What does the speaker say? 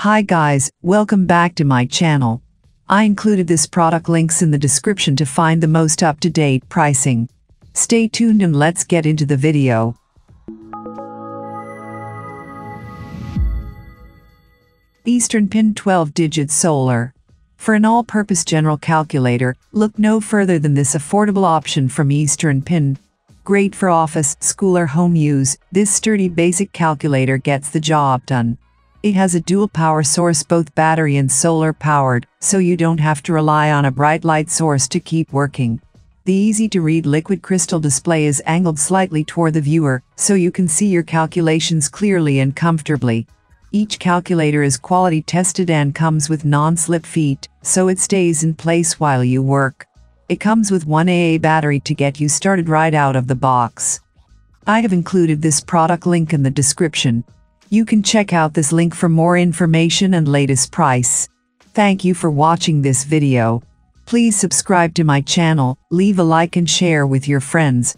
Hi guys, welcome back to my channel. I included this product links in the description to find the most up-to-date pricing. Stay tuned and let's get into the video. Eastern Pin 12-digit solar. For an all-purpose general calculator, look no further than this affordable option from Eastern Pin. Great for office, school or home use, this sturdy basic calculator gets the job done. It has a dual power source both battery and solar powered, so you don't have to rely on a bright light source to keep working. The easy-to-read liquid crystal display is angled slightly toward the viewer, so you can see your calculations clearly and comfortably. Each calculator is quality tested and comes with non-slip feet, so it stays in place while you work. It comes with one AA battery to get you started right out of the box. I have included this product link in the description. You can check out this link for more information and latest price. Thank you for watching this video. Please subscribe to my channel, leave a like and share with your friends.